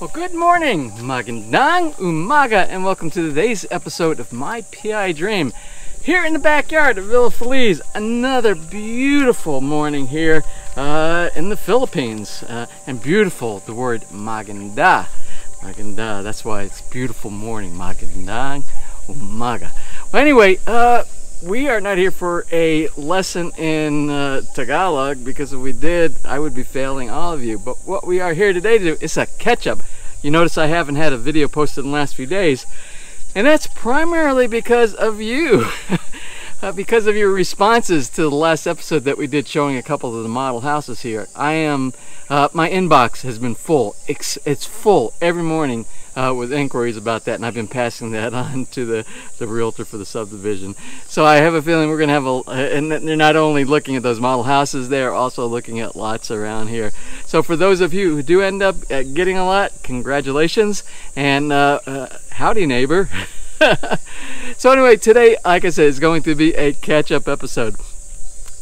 Well, good morning, magandang umaga, and welcome to today's episode of My PI Dream. Here in the backyard of Villa Feliz, another beautiful morning here uh, in the Philippines. Uh, and beautiful, the word maganda. Maganda, that's why it's beautiful morning, magandang umaga. Well, anyway, uh, we are not here for a lesson in uh, Tagalog because if we did, I would be failing all of you. But what we are here today to do is a catch-up. You notice I haven't had a video posted in the last few days, and that's primarily because of you. uh, because of your responses to the last episode that we did showing a couple of the model houses here. I am, uh, my inbox has been full. It's, it's full every morning uh, with inquiries about that, and I've been passing that on to the, the realtor for the subdivision. So I have a feeling we're going to have a, and they're not only looking at those model houses, they're also looking at lots around here. So for those of you who do end up uh, getting a lot, congratulations, and uh, uh howdy neighbor. so anyway, today, like I said, is going to be a catch-up episode.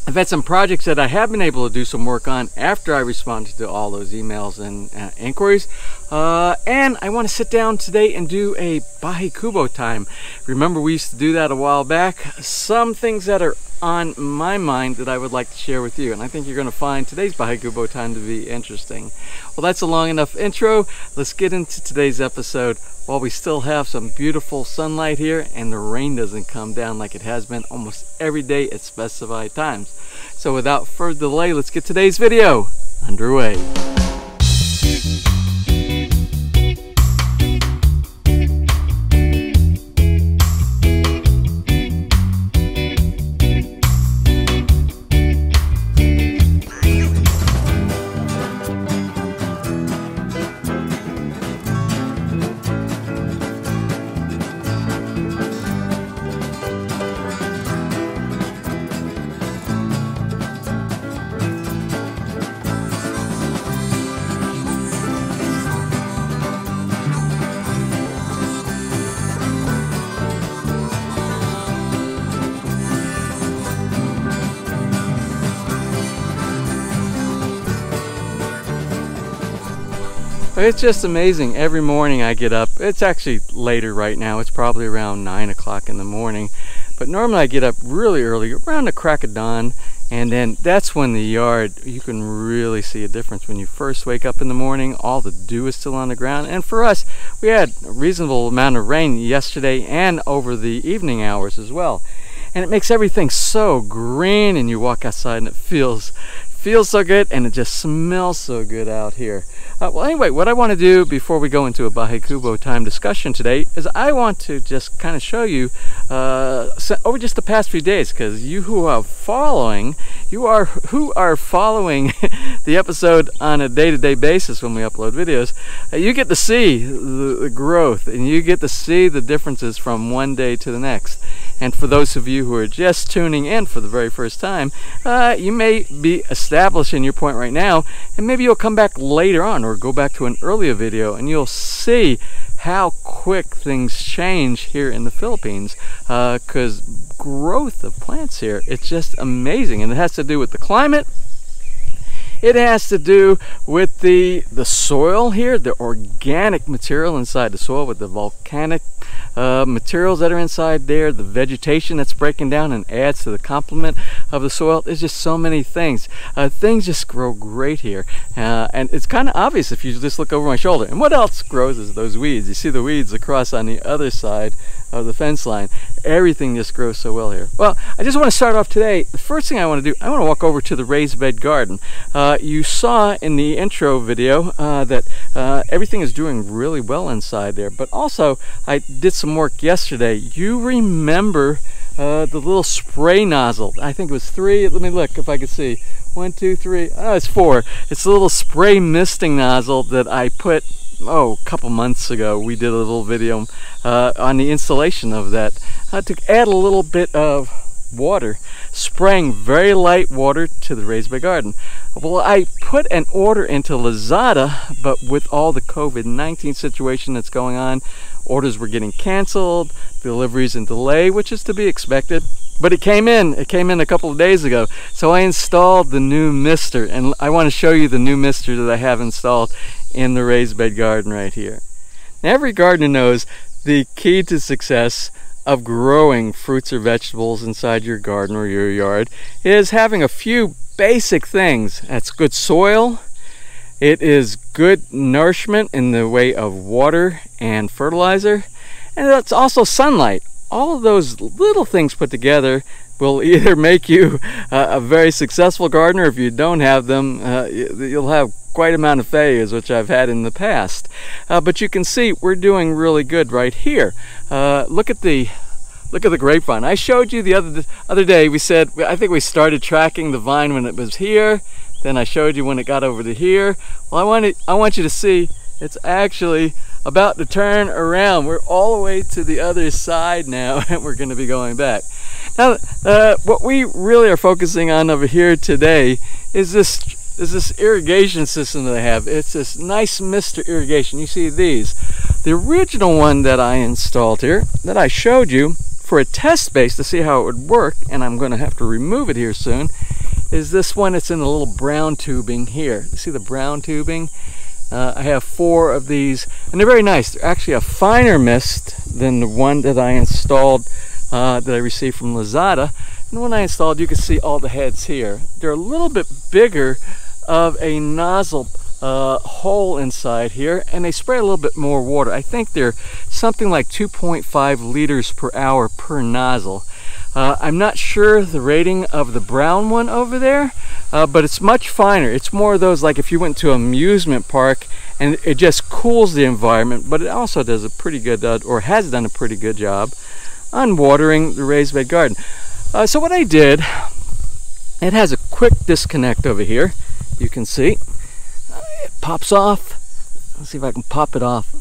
I've had some projects that I have been able to do some work on after I responded to all those emails and uh, inquiries. Uh, and I want to sit down today and do a Bahay Kubo time. Remember we used to do that a while back. Some things that are on my mind that I would like to share with you. And I think you're going to find today's Bahay Kubo time to be interesting. Well, that's a long enough intro. Let's get into today's episode while we still have some beautiful sunlight here and the rain doesn't come down like it has been almost every day at specified times. So without further delay, let's get today's video underway. It's just amazing. Every morning I get up. It's actually later right now. It's probably around 9 o'clock in the morning. But normally I get up really early, around the crack of dawn. And then that's when the yard, you can really see a difference. When you first wake up in the morning, all the dew is still on the ground. And for us, we had a reasonable amount of rain yesterday and over the evening hours as well. And it makes everything so green and you walk outside and it feels feels so good and it just smells so good out here. Uh, well, anyway, what I want to do before we go into a Bahay Kubo time discussion today is I want to just kind of show you uh, over just the past few days because you who are following, you are who are following the episode on a day-to-day -day basis when we upload videos, uh, you get to see the, the growth and you get to see the differences from one day to the next. And for those of you who are just tuning in for the very first time, uh, you may be establishing your point right now, and maybe you'll come back later on or go back to an earlier video and you'll see how quick things change here in the Philippines because uh, growth of plants here, it's just amazing. And it has to do with the climate, it has to do with the, the soil here, the organic material inside the soil with the volcanic uh, materials that are inside there, the vegetation that's breaking down and adds to the complement of the soil. There's just so many things. Uh, things just grow great here. Uh, and it's kind of obvious if you just look over my shoulder. And what else grows is those weeds. You see the weeds across on the other side of the fence line. Everything just grows so well here. Well, I just want to start off today. The first thing I want to do, I want to walk over to the raised bed garden. Uh, you saw in the intro video uh, that uh, everything is doing really well inside there. But also, I did some work yesterday. You remember uh, the little spray nozzle. I think it was three. Let me look if I can see. One, two, three. Oh, it's four. It's a little spray misting nozzle that I put oh, a couple months ago, we did a little video uh, on the installation of that uh, to add a little bit of water, spraying very light water to the raised bed garden. Well, I put an order into Lazada, but with all the COVID-19 situation that's going on, orders were getting canceled, deliveries in delay, which is to be expected. but it came in. It came in a couple of days ago. So I installed the new mister, and I want to show you the new mister that I have installed in the raised bed garden right here. Now, every gardener knows the key to success of growing fruits or vegetables inside your garden or your yard is having a few basic things. That's good soil, it is good nourishment in the way of water and fertilizer, and that's also sunlight. All of those little things put together will either make you a very successful gardener. If you don't have them, uh, you'll have quite amount of failures, which I've had in the past. Uh, but you can see we're doing really good right here. Uh, look at the look at the grapevine. I showed you the other other day. We said I think we started tracking the vine when it was here then I showed you when it got over to here. Well, I want, I want you to see it's actually about to turn around. We're all the way to the other side now and we're gonna be going back. Now, uh, what we really are focusing on over here today is this is this irrigation system that I have. It's this nice mister irrigation. You see these. The original one that I installed here, that I showed you for a test base to see how it would work, and I'm gonna have to remove it here soon, is this one. It's in the little brown tubing here. You see the brown tubing? Uh, I have four of these, and they're very nice. They're actually a finer mist than the one that I installed, uh, that I received from Lazada. And when I installed, you can see all the heads here. They're a little bit bigger of a nozzle uh, hole inside here, and they spray a little bit more water. I think they're something like 2.5 liters per hour per nozzle. Uh, I'm not sure the rating of the brown one over there, uh, but it's much finer. It's more of those like if you went to an amusement park and it just cools the environment, but it also does a pretty good, uh, or has done a pretty good job on watering the raised bed garden. Uh, so what I did, it has a quick disconnect over here. You can see it pops off. Let's see if I can pop it off.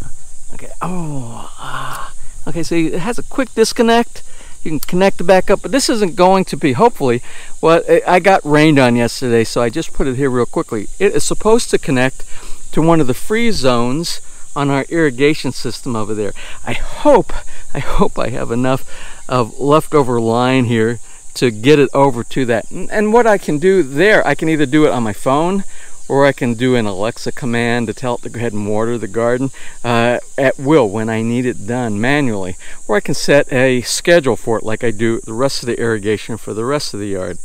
Okay, oh, ah. okay, so it has a quick disconnect you can connect it back up but this isn't going to be hopefully well I got rained on yesterday so I just put it here real quickly it is supposed to connect to one of the freeze zones on our irrigation system over there I hope I hope I have enough of leftover line here to get it over to that and what I can do there I can either do it on my phone or I can do an Alexa command to tell it to go ahead and water the garden uh, at will when I need it done manually. Or I can set a schedule for it like I do the rest of the irrigation for the rest of the yard.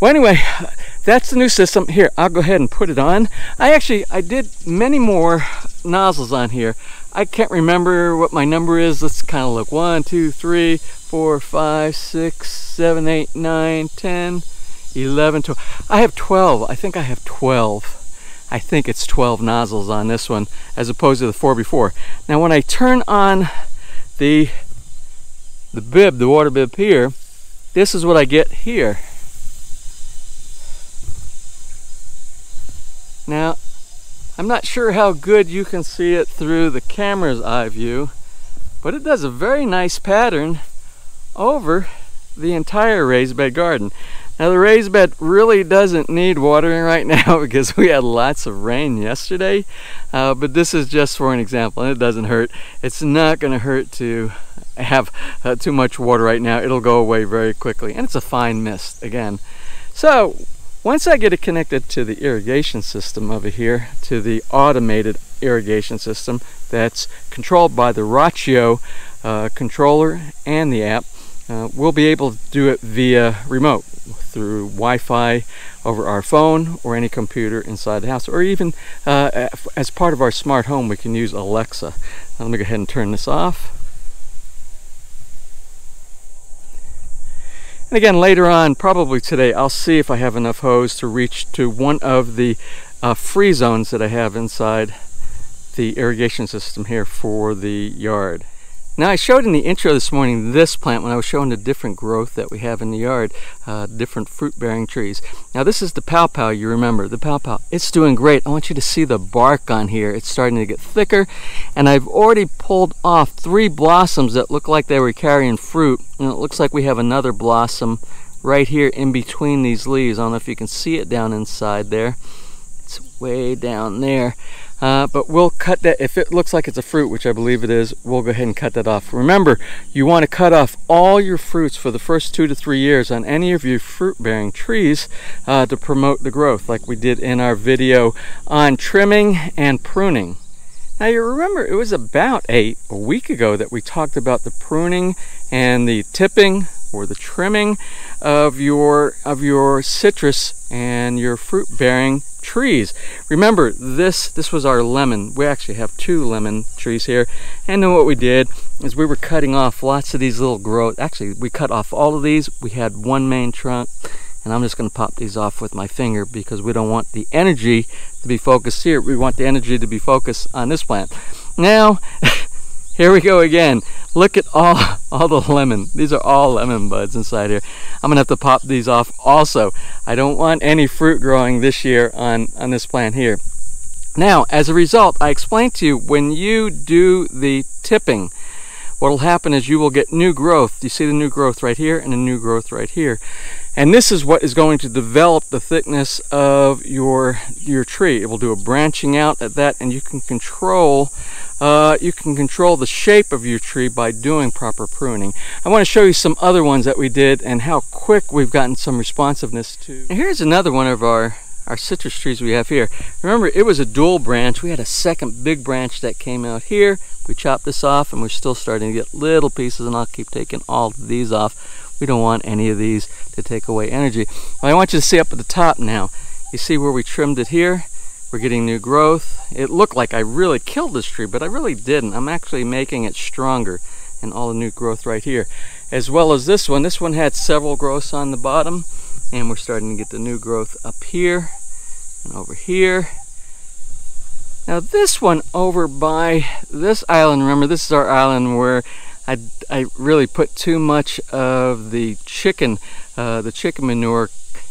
Well, anyway, that's the new system. Here, I'll go ahead and put it on. I actually, I did many more nozzles on here. I can't remember what my number is. Let's kind of look. One, two, three, four, five, six, seven, eight, nine, ten, eleven, twelve. I have 12. I think I have 12. I think it's 12 nozzles on this one as opposed to the four before. Now when I turn on the the bib, the water bib here, this is what I get here. Now, I'm not sure how good you can see it through the camera's eye view, but it does a very nice pattern over the entire raised bed garden. Now the raised bed really doesn't need watering right now because we had lots of rain yesterday, uh, but this is just for an example and it doesn't hurt. It's not going to hurt to have uh, too much water right now. It'll go away very quickly and it's a fine mist again. So once I get it connected to the irrigation system over here, to the automated irrigation system that's controlled by the Rachio uh, controller and the app, uh, we'll be able to do it via remote through Wi-Fi over our phone or any computer inside the house or even uh, as part of our smart home we can use Alexa. Now, let me go ahead and turn this off. And again later on probably today I'll see if I have enough hose to reach to one of the uh, free zones that I have inside the irrigation system here for the yard. Now I showed in the intro this morning this plant when I was showing the different growth that we have in the yard, uh, different fruit bearing trees. Now this is the pawpaw you remember, the pawpaw. It's doing great. I want you to see the bark on here. It's starting to get thicker and I've already pulled off three blossoms that look like they were carrying fruit and it looks like we have another blossom right here in between these leaves. I don't know if you can see it down inside there. It's way down there. Uh, but we'll cut that, if it looks like it's a fruit, which I believe it is, we'll go ahead and cut that off. Remember, you want to cut off all your fruits for the first two to three years on any of your fruit-bearing trees uh, to promote the growth, like we did in our video on trimming and pruning. Now you remember it was about a, a week ago that we talked about the pruning and the tipping or the trimming of your of your citrus and your fruit bearing trees. Remember this this was our lemon. We actually have two lemon trees here. And then what we did is we were cutting off lots of these little growth. Actually, we cut off all of these. We had one main trunk and I'm just going to pop these off with my finger because we don't want the energy to be focused here. We want the energy to be focused on this plant. Now, here we go again. Look at all, all the lemon. These are all lemon buds inside here. I'm gonna have to pop these off also. I don't want any fruit growing this year on, on this plant here. Now, as a result, I explained to you, when you do the tipping, what will happen is you will get new growth. You see the new growth right here and the new growth right here. And this is what is going to develop the thickness of your, your tree. It will do a branching out at that and you can control uh, you can control the shape of your tree by doing proper pruning. I want to show you some other ones that we did and how quick we've gotten some responsiveness to. And here's another one of our our citrus trees we have here. Remember, it was a dual branch. We had a second big branch that came out here. We chopped this off and we're still starting to get little pieces and I'll keep taking all of these off. We don't want any of these to take away energy. I want you to see up at the top now. You see where we trimmed it here? We're getting new growth. It looked like I really killed this tree, but I really didn't. I'm actually making it stronger and all the new growth right here. As well as this one. This one had several growths on the bottom and we're starting to get the new growth up here and over here. Now this one over by this island, remember this is our island where I, I really put too much of the chicken, uh, the chicken manure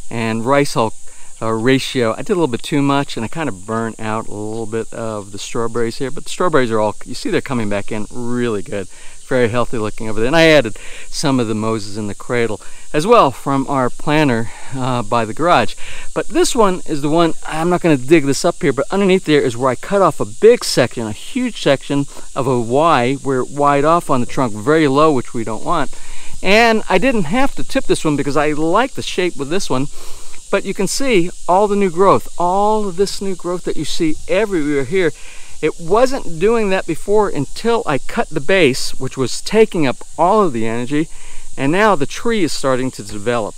and rice hull uh, ratio. I did a little bit too much and I kind of burnt out a little bit of the strawberries here, but the strawberries are all, you see they're coming back in really good very healthy looking over there. And I added some of the Moses in the cradle as well from our planter uh, by the garage. But this one is the one, I'm not going to dig this up here, but underneath there is where I cut off a big section, a huge section of a Y, where it wide off on the trunk, very low, which we don't want. And I didn't have to tip this one because I like the shape with this one. But you can see all the new growth, all of this new growth that you see everywhere here it wasn't doing that before until I cut the base, which was taking up all of the energy, and now the tree is starting to develop.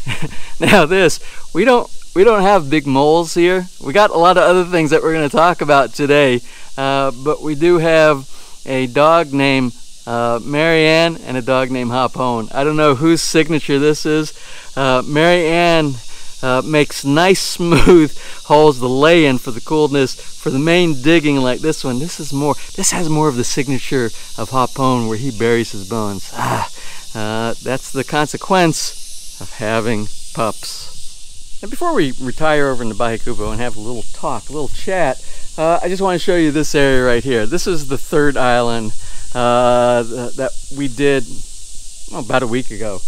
now this, we don't we don't have big moles here. We got a lot of other things that we're going to talk about today, uh, but we do have a dog named uh, Marianne and a dog named Hopone. I don't know whose signature this is. Uh, Marianne uh, makes nice smooth holes the lay-in for the coolness for the main digging like this one. This is more this has more of the signature of Hopone where he buries his bones. Ah uh, that's the consequence of having pups. And before we retire over into Bahay Kubo and have a little talk a little chat uh, I just want to show you this area right here. This is the third island uh, that we did well, about a week ago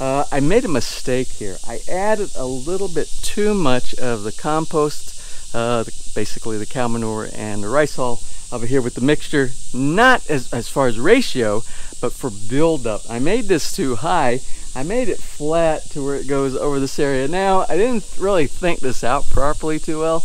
uh, I made a mistake here. I added a little bit too much of the compost, uh, the, basically the cow manure and the rice hull over here with the mixture, not as, as far as ratio, but for buildup. I made this too high. I made it flat to where it goes over this area. Now, I didn't really think this out properly too well.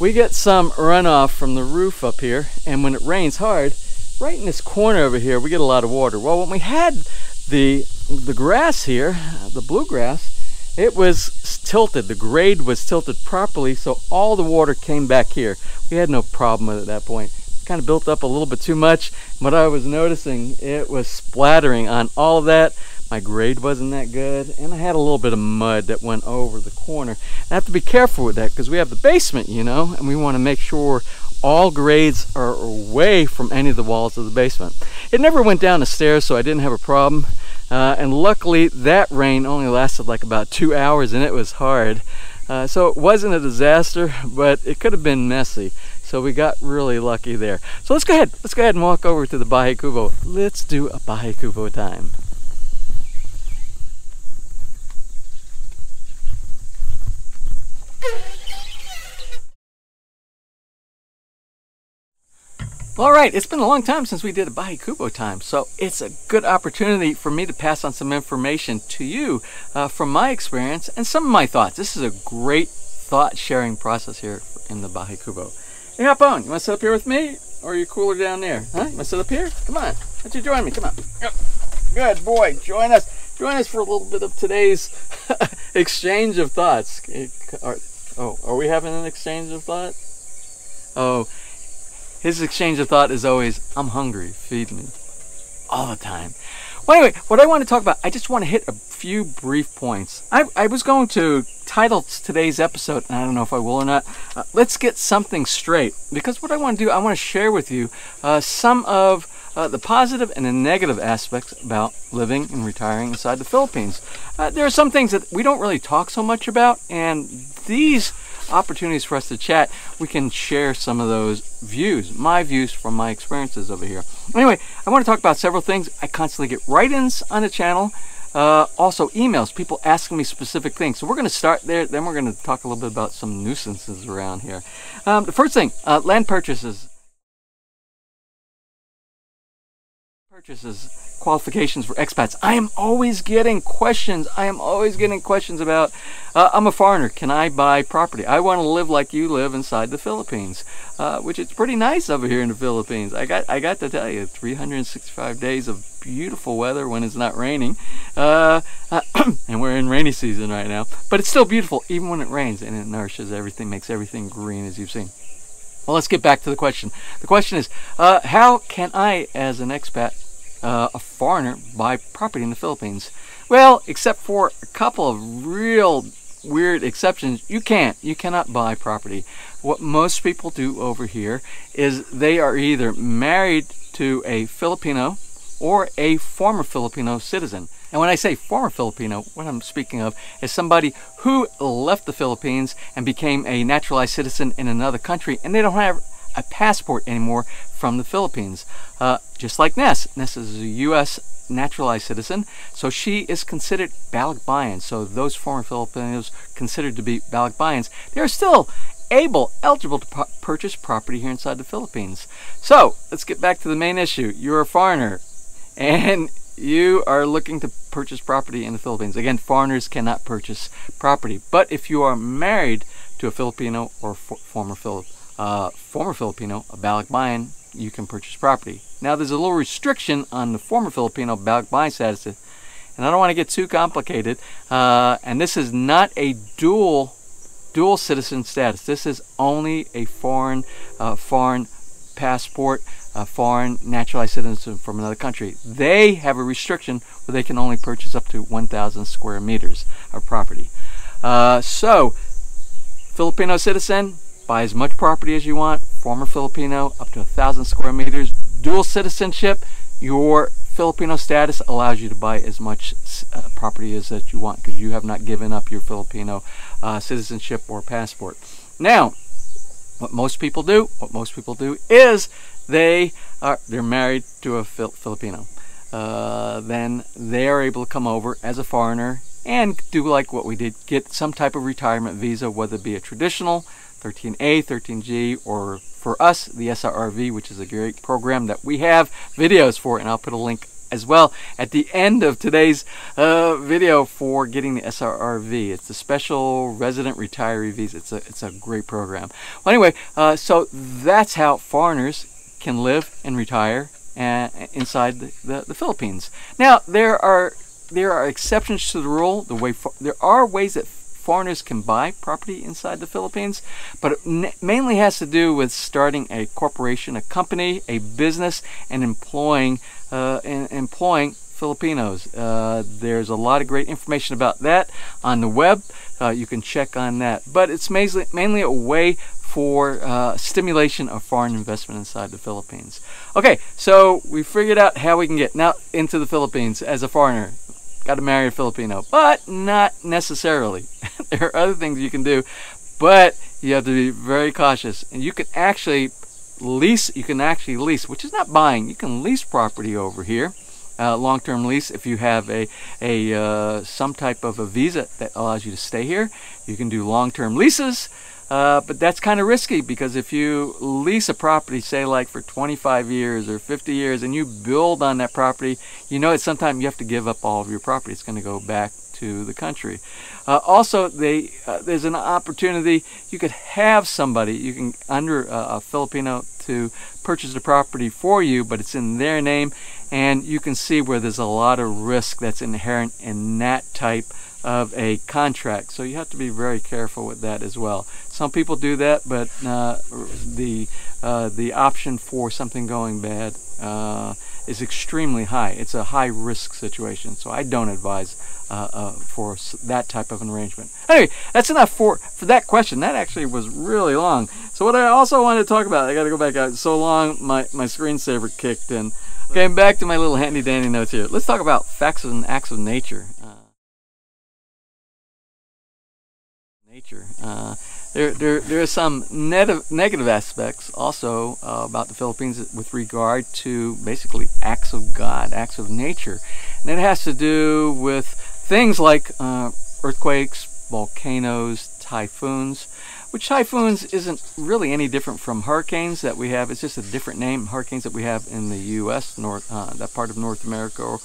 We get some runoff from the roof up here, and when it rains hard, right in this corner over here, we get a lot of water. Well, when we had the the grass here, uh, the bluegrass, it was tilted. The grade was tilted properly, so all the water came back here. We had no problem with it at that point. Kind of built up a little bit too much. What I was noticing, it was splattering on all of that. My grade wasn't that good, and I had a little bit of mud that went over the corner. I have to be careful with that because we have the basement, you know, and we want to make sure all grades are away from any of the walls of the basement. It never went down the stairs, so I didn't have a problem. Uh, and luckily, that rain only lasted like about two hours and it was hard. Uh, so it wasn't a disaster, but it could have been messy. So we got really lucky there. So let's go ahead. Let's go ahead and walk over to the Bahay Kubo. Let's do a Bahay Kubo time. all right, it's been a long time since we did a Bahay Kubo time, so it's a good opportunity for me to pass on some information to you uh, from my experience and some of my thoughts. This is a great thought sharing process here in the Bahay Kubo. Hey, hop on. You want to sit up here with me? Or are you cooler down there? Huh? You want to sit up here? Come on. Why don't you join me? Come on. Good boy. Join us. Join us for a little bit of today's exchange of thoughts. oh, are we having an exchange of thought? Oh, his exchange of thought is always, I'm hungry, feed me. All the time. Well, anyway, what I want to talk about, I just want to hit a few brief points. I, I was going to title today's episode, and I don't know if I will or not, uh, Let's Get Something Straight. Because what I want to do, I want to share with you uh, some of uh, the positive and the negative aspects about living and retiring inside the Philippines. Uh, there are some things that we don't really talk so much about, and these opportunities for us to chat, we can share some of those views, my views from my experiences over here. Anyway, I want to talk about several things. I constantly get write-ins on the channel. Uh, also emails, people asking me specific things. So we're going to start there, then we're going to talk a little bit about some nuisances around here. Um, the first thing, uh, land purchases. Purchases qualifications for expats. I am always getting questions. I am always getting questions about, uh, I'm a foreigner, can I buy property? I want to live like you live inside the Philippines, uh, which is pretty nice over here in the Philippines. I got, I got to tell you, 365 days of beautiful weather when it's not raining. Uh, and we're in rainy season right now, but it's still beautiful even when it rains and it nourishes everything, makes everything green as you've seen. Well, let's get back to the question. The question is, uh, how can I, as an expat, uh, a foreigner buy property in the Philippines? Well, except for a couple of real weird exceptions, you can't. You cannot buy property. What most people do over here is they are either married to a Filipino or a former Filipino citizen. And when I say former Filipino, what I'm speaking of is somebody who left the Philippines and became a naturalized citizen in another country and they don't have a passport anymore from the Philippines. Uh, just like Ness. Ness is a U.S. naturalized citizen, so she is considered balikbayan. So those former Filipinos considered to be balikbayans, they're still able, eligible to purchase property here inside the Philippines. So let's get back to the main issue. You're a foreigner, and you are looking to purchase property in the Philippines. Again, foreigners cannot purchase property, but if you are married to a Filipino or former Filipino uh, former Filipino, a balikbayan, you can purchase property. Now there's a little restriction on the former Filipino balikbayan status, and I don't want to get too complicated. Uh, and this is not a dual dual citizen status. This is only a foreign uh, foreign passport, a foreign naturalized citizen from another country. They have a restriction where they can only purchase up to 1,000 square meters of property. Uh, so, Filipino citizen, buy as much property as you want, former Filipino, up to a thousand square meters, dual citizenship, your Filipino status allows you to buy as much uh, property as that you want because you have not given up your Filipino uh, citizenship or passport. Now, what most people do, what most people do is they are they're married to a Fil Filipino. Uh, then they are able to come over as a foreigner and do like what we did, get some type of retirement visa, whether it be a traditional 13A, 13G, or for us, the SRRV, which is a great program that we have videos for, and I'll put a link as well at the end of today's uh, video for getting the SRRV. It's the Special Resident Retiree Visa. It's a, it's a great program. Well, anyway, uh, so that's how foreigners can live and retire uh, inside the, the, the Philippines. Now, there are there are exceptions to the rule. The way there are ways that foreigners can buy property inside the Philippines, but it mainly has to do with starting a corporation, a company, a business, and employing uh, and employing Filipinos. Uh, there's a lot of great information about that on the web. Uh, you can check on that, but it's mainly mainly a way for uh, stimulation of foreign investment inside the Philippines. Okay, so we figured out how we can get now into the Philippines as a foreigner got to marry a Filipino, but not necessarily. there are other things you can do, but you have to be very cautious. And you can actually lease, you can actually lease, which is not buying, you can lease property over here. Uh, long-term lease if you have a, a uh, some type of a visa that allows you to stay here. You can do long-term leases. Uh, but that's kind of risky because if you lease a property, say like for 25 years or 50 years, and you build on that property, you know at some time you have to give up all of your property. It's going to go back to the country. Uh, also, they, uh, there's an opportunity you could have somebody you can under uh, a Filipino to purchase the property for you, but it's in their name, and you can see where there's a lot of risk that's inherent in that type of a contract. So you have to be very careful with that as well. Some people do that, but uh, the uh, the option for something going bad uh, is extremely high. It's a high risk situation, so I don't advise uh, uh, for that type of an arrangement. Anyway, that's enough for for that question. That actually was really long. So what I also wanted to talk about, I got to go back out. So long, my my screensaver kicked in. Okay, back to my little handy dandy notes here. Let's talk about facts and acts of nature. Uh, nature. Uh, there, there, there are some negative aspects also uh, about the Philippines with regard to basically acts of God, acts of nature. And it has to do with things like uh, earthquakes, volcanoes, typhoons, which typhoons isn't really any different from hurricanes that we have. It's just a different name, hurricanes that we have in the U.S., North, uh, that part of North America, or,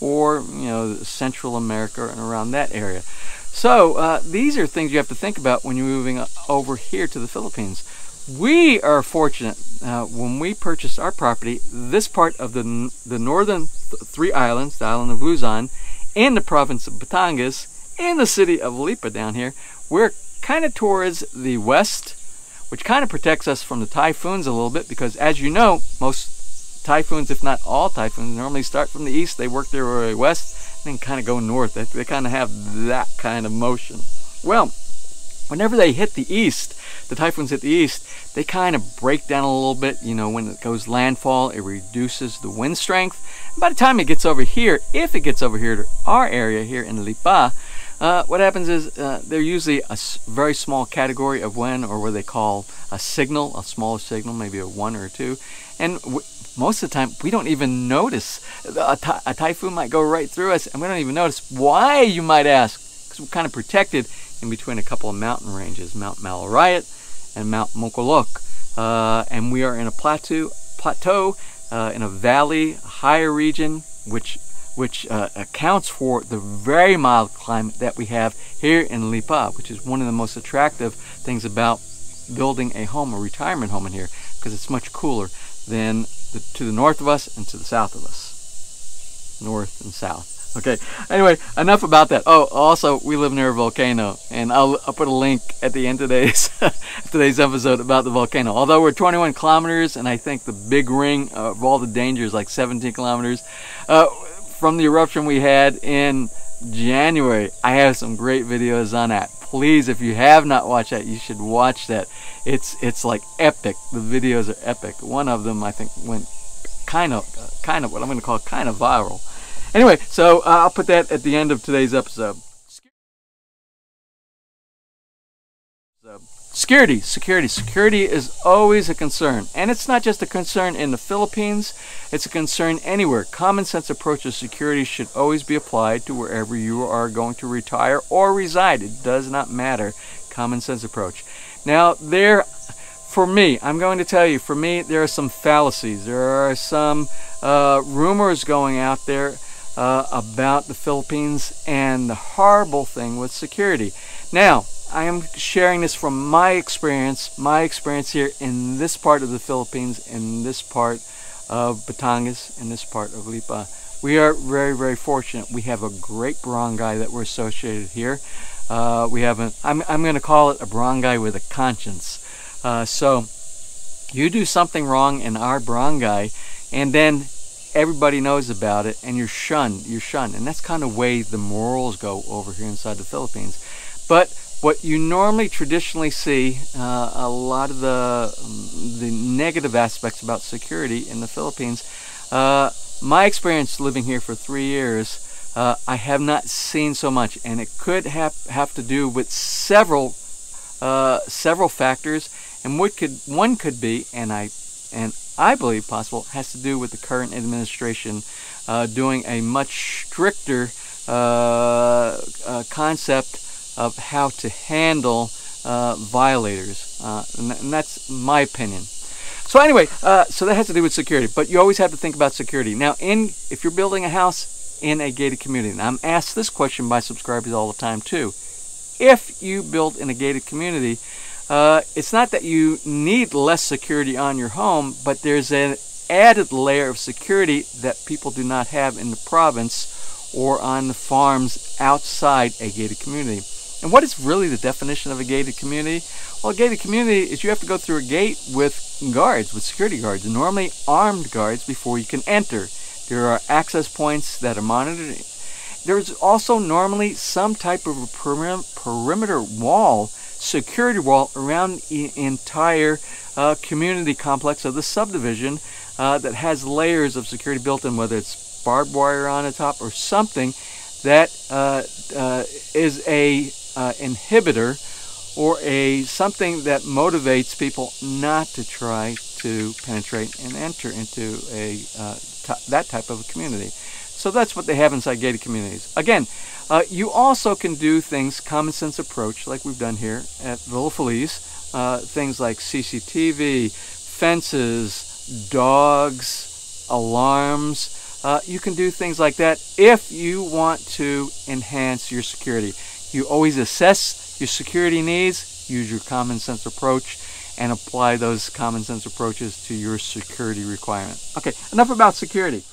or you know, Central America and around that area. So uh, these are things you have to think about when you're moving uh, over here to the Philippines. We are fortunate uh, when we purchased our property, this part of the, the northern th three islands, the island of Luzon, and the province of Batangas, and the city of Lipa down here, we're kind of towards the west, which kind of protects us from the typhoons a little bit because as you know, most typhoons, if not all typhoons, normally start from the east, they work their way west, and kind of go north. They, they kind of have that kind of motion. Well, whenever they hit the east, the typhoons hit the east, they kind of break down a little bit. You know, when it goes landfall, it reduces the wind strength. By the time it gets over here, if it gets over here to our area here in Lipa, uh, what happens is uh, they're usually a very small category of wind or what they call a signal, a smaller signal, maybe a one or a two. And most of the time we don't even notice. A, ty a typhoon might go right through us and we don't even notice. Why, you might ask? Because we're kind of protected in between a couple of mountain ranges, Mount Malarayat and Mount Macolod. Uh, and we are in a plateau, plateau uh, in a valley, higher region, which which uh, accounts for the very mild climate that we have here in Lipa, which is one of the most attractive things about building a home, a retirement home in here, because it's much cooler than the, to the north of us and to the south of us. North and south. Okay, anyway, enough about that. Oh, also, we live near a volcano, and I'll, I'll put a link at the end of today's, today's episode about the volcano. Although we're 21 kilometers, and I think the big ring of all the dangers, like 17 kilometers, uh, from the eruption we had in January, I have some great videos on that. Please, if you have not watched that, you should watch that. It's it's like epic. The videos are epic. One of them I think went kind of kind of what I'm going to call kind of viral. Anyway, so uh, I'll put that at the end of today's episode. Security, security, security is always a concern. And it's not just a concern in the Philippines, it's a concern anywhere. Common sense approach to security should always be applied to wherever you are going to retire or reside. It does not matter. Common sense approach. Now, there, for me, I'm going to tell you, for me, there are some fallacies. There are some uh, rumors going out there uh, about the Philippines and the horrible thing with security. Now, I am sharing this from my experience, my experience here in this part of the Philippines, in this part of Batangas, in this part of Lipa. We are very, very fortunate. We have a great barangay that we're associated here. Uh, we have a, I'm, I'm going to call it a barangay with a conscience. Uh, so you do something wrong in our barangay and then everybody knows about it and you're shunned, you're shunned. And that's kind of way the morals go over here inside the Philippines. But what you normally traditionally see, uh, a lot of the, the negative aspects about security in the Philippines, uh, my experience living here for three years, uh, I have not seen so much, and it could have, have to do with several uh, several factors, and what could one could be, and I and I believe possible, has to do with the current administration uh, doing a much stricter uh, concept of how to handle uh, violators, uh, and, and, that's my opinion. So anyway, uh, so that has to do with security, but you always have to think about security. Now, in if you're building a house in a gated community, and I'm asked this question by subscribers all the time too. If you build in a gated community, uh, it's not that you need less security on your home, but there's an added layer of security that people do not have in the province or on the farms outside a gated community. And what is really the definition of a gated community? Well, a gated community is you have to go through a gate with guards, with security guards, and normally armed guards before you can enter. There are access points that are monitored. There's also normally some type of a perimeter wall security wall around the entire uh, community complex of the subdivision uh, that has layers of security built in, whether it's barbed wire on the top or something that uh, uh is a uh, inhibitor or a something that motivates people not to try to penetrate and enter into a uh, that type of a community. So that's what they have inside gated communities. Again, uh, you also can do things common sense approach like we've done here at Villa Feliz. Uh, things like CCTV, fences, dogs, alarms. Uh, you can do things like that if you want to enhance your security. You always assess your security needs, use your common sense approach, and apply those common sense approaches to your security requirement. Okay, enough about security.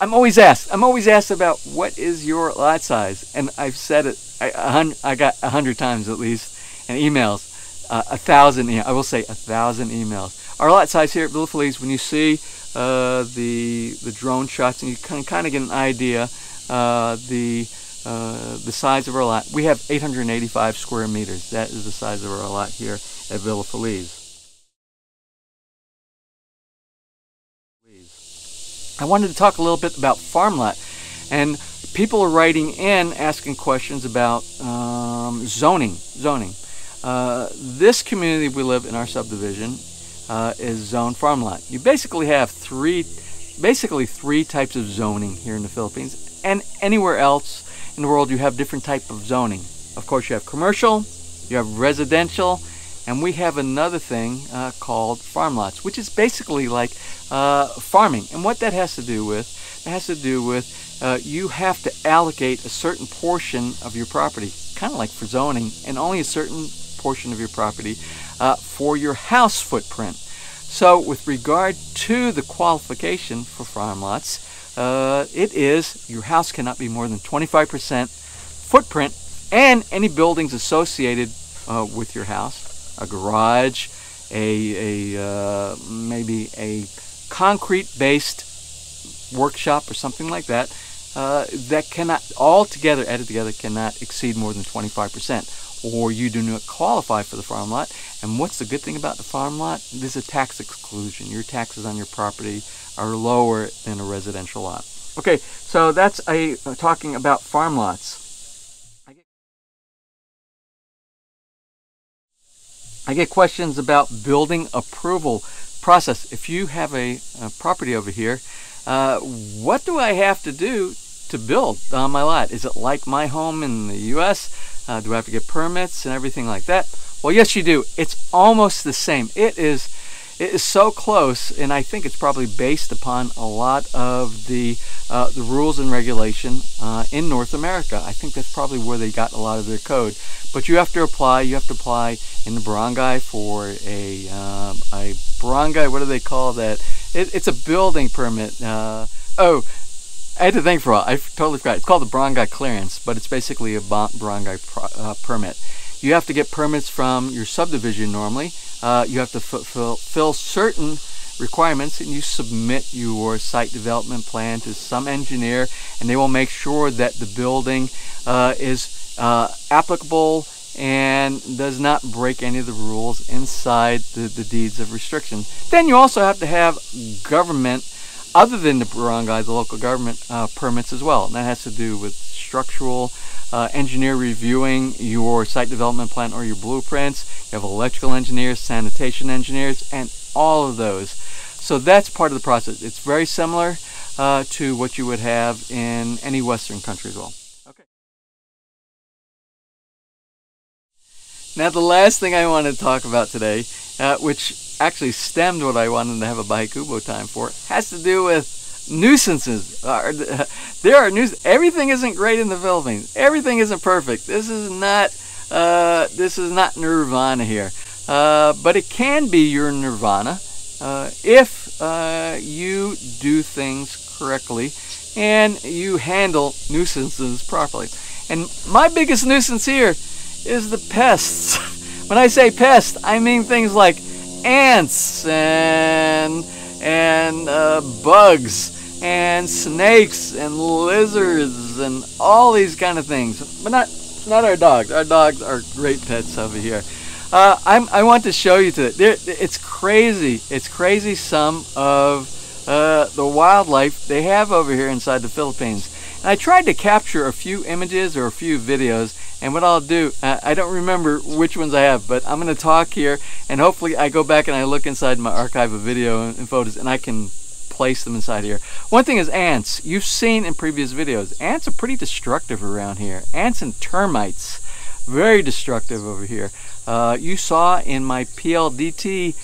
I'm always asked. I'm always asked about what is your lot size, and I've said it. I, I got a hundred times at least, and emails, uh, a thousand. I will say a thousand emails. Our lot size here at Villa Feliz, when you see uh, the the drone shots, and you can kind of get an idea uh, the uh, the size of our lot. We have 885 square meters. That is the size of our lot here at Villa Feliz. I wanted to talk a little bit about farm lot. And people are writing in asking questions about um, zoning. Zoning. Uh, this community we live in our subdivision uh, is zone farm lot. You basically have three, basically three types of zoning here in the Philippines, and anywhere else in the world you have different type of zoning. Of course, you have commercial, you have residential, and we have another thing uh, called farm lots, which is basically like uh, farming. And what that has to do with, it has to do with uh, you have to allocate a certain portion of your property, kind of like for zoning, and only a certain portion of your property uh, for your house footprint. So with regard to the qualification for farm lots, uh, it is your house cannot be more than 25% footprint and any buildings associated uh, with your house, a garage, a, a uh, maybe a concrete-based workshop or something like that uh, that cannot all together added together cannot exceed more than 25% or you do not qualify for the farm lot. And what's the good thing about the farm lot? There's a tax exclusion. Your taxes on your property are lower than a residential lot. Okay so that's a uh, talking about farm lots. I get questions about building approval process. If you have a, a property over here, uh, what do I have to do to build on my lot? Is it like my home in the U.S.? Uh, do I have to get permits and everything like that? Well, yes, you do. It's almost the same. It is it is so close, and I think it's probably based upon a lot of the uh, the rules and regulation uh, in North America. I think that's probably where they got a lot of their code. But you have to apply. You have to apply in the barangay for a um, a barangay. What do they call that? It, it's a building permit. Uh, oh. I had to think for a while. I totally forgot. It's called the barangay clearance, but it's basically a barangay uh, permit. You have to get permits from your subdivision normally uh, you have to fulfill certain requirements and you submit your site development plan to some engineer and they will make sure that the building uh, is uh, applicable and does not break any of the rules inside the, the deeds of restriction. Then you also have to have government other than the barangay, the local government uh, permits as well. And that has to do with structural uh, engineer reviewing your site development plan or your blueprints. You have electrical engineers, sanitation engineers, and all of those. So that's part of the process. It's very similar uh, to what you would have in any Western country as well. Okay. Now, the last thing I want to talk about today, uh, which actually stemmed what I wanted to have a Bahay Kubo time for, has to do with nuisances. There are nuisances. Everything isn't great in the Philippines. Everything isn't perfect. This is not. Uh, this is not nirvana here, uh, but it can be your nirvana uh, if uh, you do things correctly and you handle nuisances properly. And my biggest nuisance here is the pests. when I say pest, I mean things like ants and and uh, bugs and snakes and lizards and all these kind of things. But not not our dogs. Our dogs are great pets over here. Uh, i want to show you to it. it's crazy. It's crazy some of uh, the wildlife they have over here inside the Philippines. And I tried to capture a few images or a few videos and what I'll do, uh, I don't remember which ones I have, but I'm going to talk here and hopefully I go back and I look inside my archive of video and photos and I can place them inside here. One thing is ants. You've seen in previous videos, ants are pretty destructive around here. Ants and termites, very destructive over here. Uh, you saw in my PLDT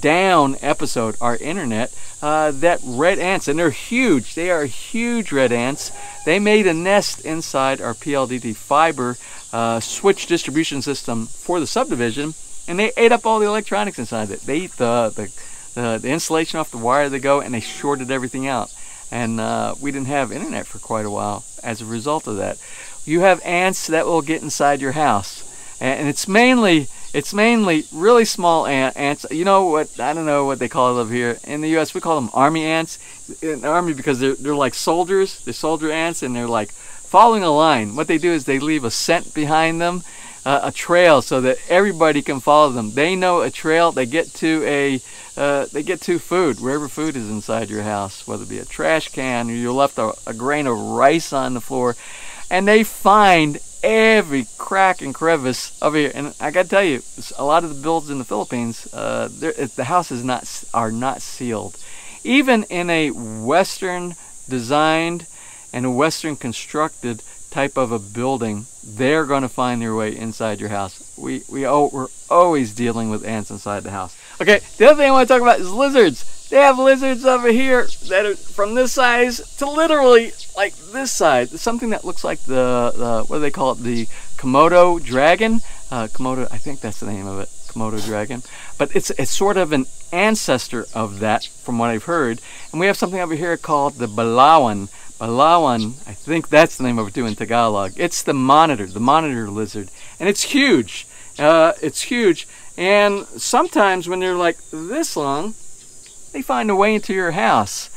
down episode, our internet, uh, that red ants, and they're huge. They are huge red ants. They made a nest inside our PLDT fiber uh, switch distribution system for the subdivision, and they ate up all the electronics inside it. They ate the, the, the, the insulation off the wire they go, and they shorted everything out. And uh, we didn't have internet for quite a while as a result of that. You have ants that will get inside your house, and it's mainly it's mainly really small ant, ants. You know what? I don't know what they call over here. In the U.S., we call them army ants. In army because they're, they're like soldiers. They're soldier ants, and they're like following a line. What they do is they leave a scent behind them, uh, a trail, so that everybody can follow them. They know a trail. They get to a uh, they get to food wherever food is inside your house, whether it be a trash can or you left a, a grain of rice on the floor, and they find every crack and crevice over here. And I got to tell you, a lot of the builds in the Philippines, uh, the houses not are not sealed. Even in a Western designed and a Western constructed type of a building, they're going to find their way inside your house. We we we're always dealing with ants inside the house. Okay, the other thing I want to talk about is lizards. They have lizards over here that are from this size to literally like this size. Something that looks like the, the what do they call it? The Komodo dragon. Uh, Komodo, I think that's the name of it. Komodo dragon. But it's it's sort of an ancestor of that, from what I've heard. And we have something over here called the Balawan. Balawan, I think that's the name of it too in Tagalog. It's the monitor, the monitor lizard, and it's huge. Uh, it's huge, and sometimes when they're like this long, they find a way into your house.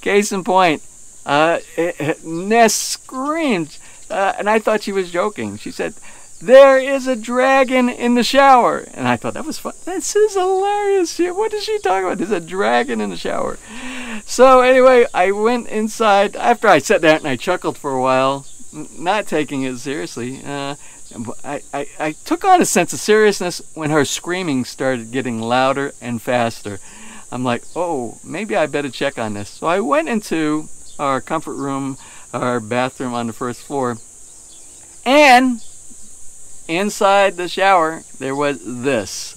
Case in point, uh, Ness screamed, uh, and I thought she was joking. She said, there is a dragon in the shower. And I thought that was fun. This is hilarious. What is she talking about? There's a dragon in the shower. So anyway, I went inside after I sat down and I chuckled for a while, not taking it seriously. Uh, I, I, I took on a sense of seriousness when her screaming started getting louder and faster. I'm like, oh, maybe I better check on this. So I went into our comfort room, our bathroom on the first floor, and inside the shower there was this.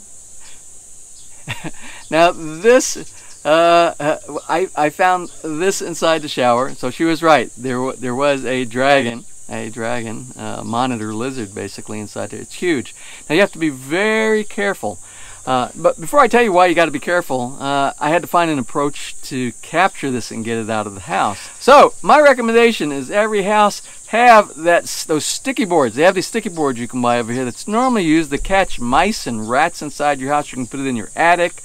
now this, uh, uh, I, I found this inside the shower, so she was right. There, there was a dragon a dragon, a monitor lizard basically inside there. It's huge. Now you have to be very careful uh, but before I tell you why you got to be careful, uh, I had to find an approach to capture this and get it out of the house. So my recommendation is every house have that those sticky boards. They have these sticky boards you can buy over here that's normally used to catch mice and rats inside your house. You can put it in your attic.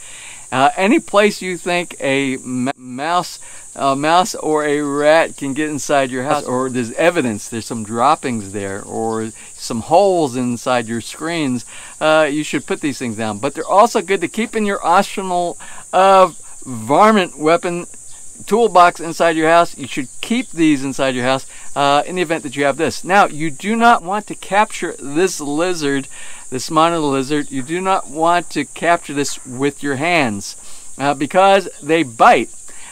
Uh, any place you think a mouse a mouse or a rat can get inside your house or there's evidence there's some droppings there or some holes inside your screens uh, you should put these things down. But they're also good to keep in your arsenal of varmint weapon toolbox inside your house you should keep these inside your house uh, in the event that you have this now you do not want to capture this lizard this monitor lizard you do not want to capture this with your hands uh, because they bite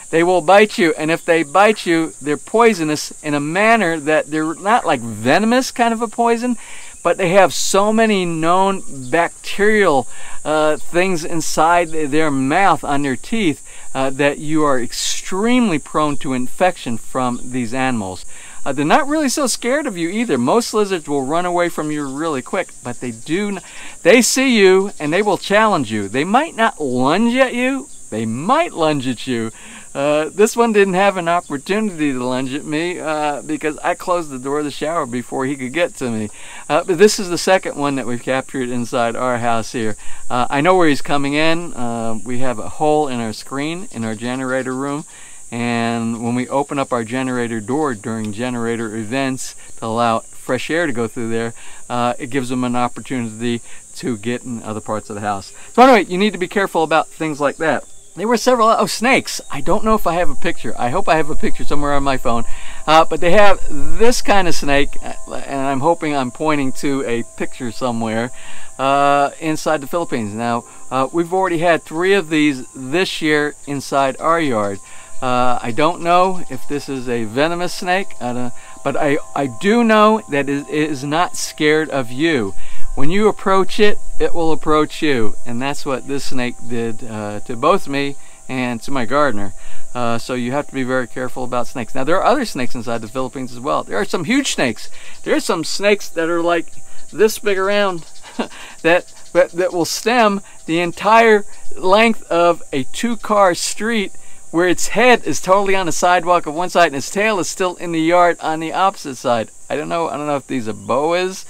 they will bite you. And if they bite you, they're poisonous in a manner that they're not like venomous kind of a poison, but they have so many known bacterial uh, things inside their mouth on their teeth uh, that you are extremely prone to infection from these animals. Uh, they're not really so scared of you either. Most lizards will run away from you really quick, but they do, they see you and they will challenge you. They might not lunge at you, they might lunge at you. Uh, this one didn't have an opportunity to lunge at me uh, because I closed the door of the shower before he could get to me. Uh, but this is the second one that we've captured inside our house here. Uh, I know where he's coming in. Uh, we have a hole in our screen in our generator room. And when we open up our generator door during generator events to allow fresh air to go through there, uh, it gives them an opportunity to get in other parts of the house. So anyway, you need to be careful about things like that. There were several, oh, snakes. I don't know if I have a picture. I hope I have a picture somewhere on my phone. Uh, but they have this kind of snake, uh, and I'm hoping I'm pointing to a picture somewhere uh, inside the Philippines. Now, uh, we've already had three of these this year inside our yard. Uh, I don't know if this is a venomous snake, but I, I do know that it is not scared of you. When you approach it, it will approach you. And that's what this snake did uh, to both me and to my gardener. Uh, so you have to be very careful about snakes. Now there are other snakes inside the Philippines as well. There are some huge snakes. There are some snakes that are like this big around that, that, that will stem the entire length of a two-car street where its head is totally on the sidewalk of one side and its tail is still in the yard on the opposite side. I don't know. I don't know if these are boas.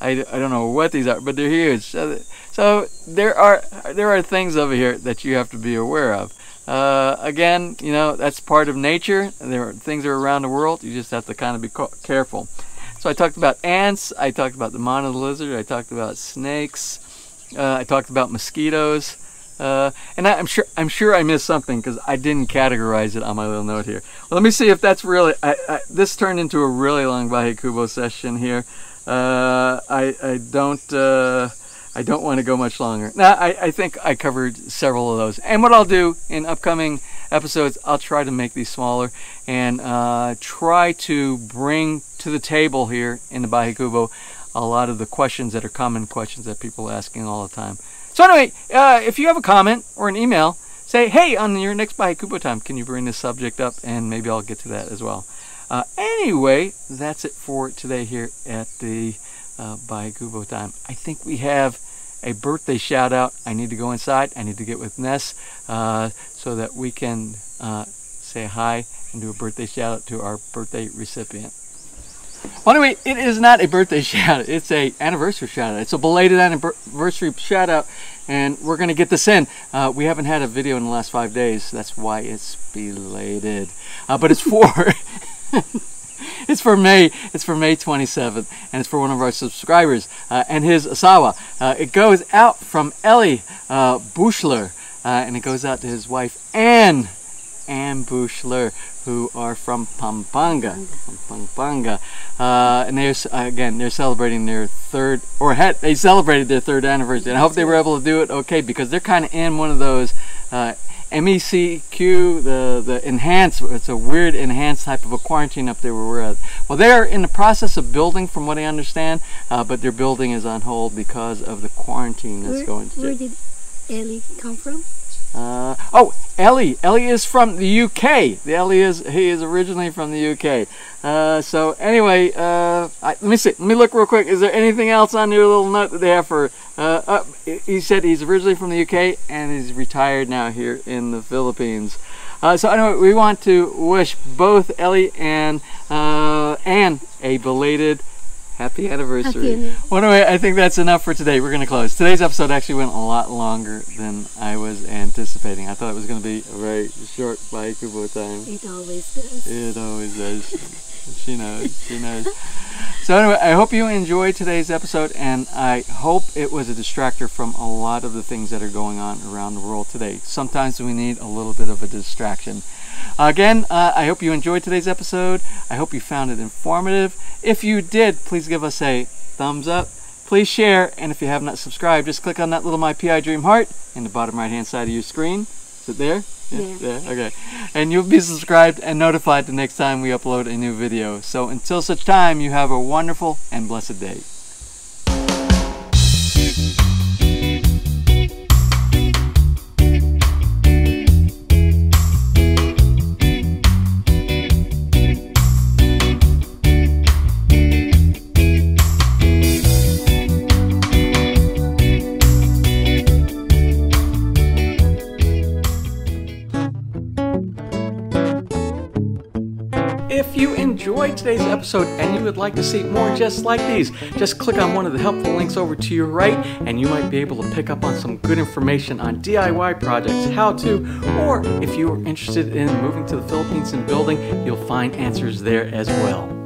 I, I don't know what these are, but they're huge. So, so there are there are things over here that you have to be aware of. Uh, again, you know that's part of nature. There are things are around the world. You just have to kind of be careful. So I talked about ants. I talked about the monitor lizard. I talked about snakes. Uh, I talked about mosquitoes. Uh, and I, am sure I'm sure I missed something because I didn't categorize it on my little note here. Well, let me see if that's really. I, I, this turned into a really long Bahay Kubo session here. Uh, I, I don't. Uh, I don't want to go much longer. Now, I, I think I covered several of those. And what I'll do in upcoming episodes, I'll try to make these smaller and uh, try to bring to the table here in the Bahay Kubo a lot of the questions that are common questions that people are asking all the time. So anyway, uh, if you have a comment or an email, say, hey, on your next Bahay Kubo time, can you bring this subject up? And maybe I'll get to that as well. Uh, anyway, that's it for today here at the uh, Bahay Kubo time. I think we have a birthday shout out. I need to go inside. I need to get with Ness uh, so that we can uh, say hi and do a birthday shout out to our birthday recipient. Well, anyway, it is not a birthday shout out. It's a anniversary shout out. It's a belated anniversary shout out, and we're going to get this in. Uh, we haven't had a video in the last five days. That's why it's belated. Uh, but it's for... it's for May. It's for May 27th, and it's for one of our subscribers uh, and his asawa. Uh, it goes out from Ellie uh, Bushler, uh, and it goes out to his wife Anne Ann Bushler, who are from Pampanga. From Pampanga. Uh, and they're, again, they're celebrating their third, or had, they celebrated their third anniversary. And I hope they were able to do it okay because they're kind of in one of those uh, MECQ, the, the enhanced, it's a weird enhanced type of a quarantine up there where we're at. Well, they're in the process of building from what I understand, uh, but their building is on hold because of the quarantine that's where, going to Where did Ellie come from? Uh, oh, Ellie. Ellie is from the UK. The Ellie is he is originally from the UK. Uh, so anyway, uh, I, let me see. Let me look real quick. Is there anything else on your little note that they have for? Uh, uh, he said he's originally from the UK and he's retired now here in the Philippines. Uh, so anyway, we want to wish both Ellie and Anne a belated Happy anniversary. Happy well, anyway, I think that's enough for today. We're going to close. Today's episode actually went a lot longer than I was anticipating. I thought it was going to be a very short Bahay Kubo time. It always does. It always does. she knows. She knows. So anyway, I hope you enjoyed today's episode, and I hope it was a distractor from a lot of the things that are going on around the world today. Sometimes we need a little bit of a distraction. Again, uh, I hope you enjoyed today's episode. I hope you found it informative. If you did, please give us a thumbs up. Please share, and if you have not subscribed, just click on that little My PI Dream heart in the bottom right hand side of your screen it there? Yeah. yeah. yeah. Okay. And you'll be subscribed and notified the next time we upload a new video. So until such time, you have a wonderful and blessed day. Today's episode and you would like to see more just like these, just click on one of the helpful links over to your right and you might be able to pick up on some good information on DIY projects, how to, or if you are interested in moving to the Philippines and building, you'll find answers there as well.